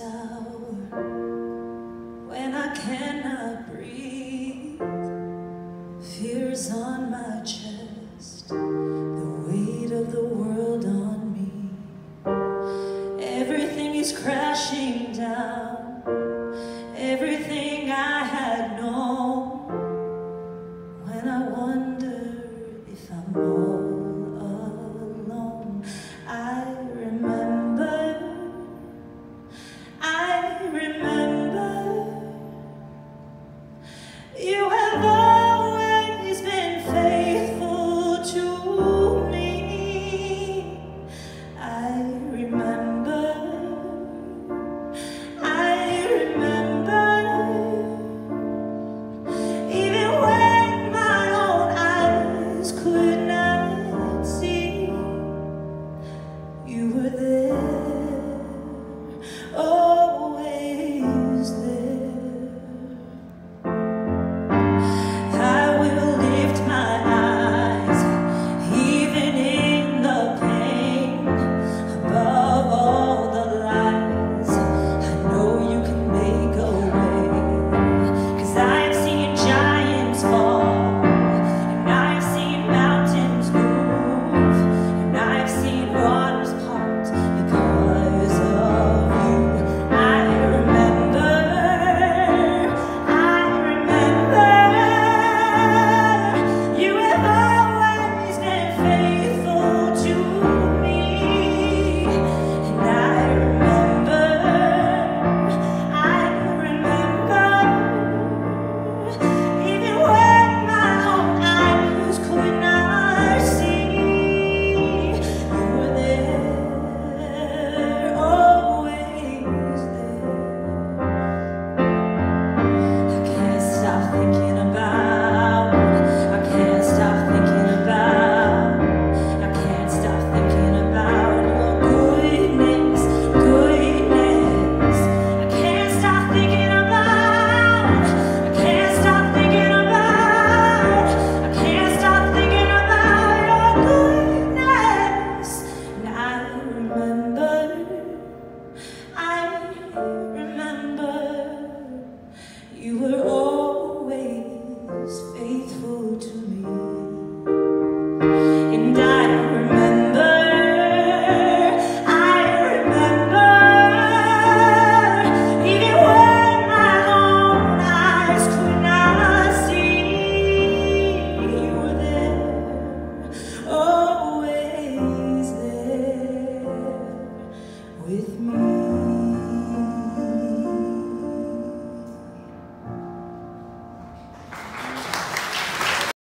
hour when I cannot breathe. Fear is on my chest, the weight of the world on me. Everything is crashing down.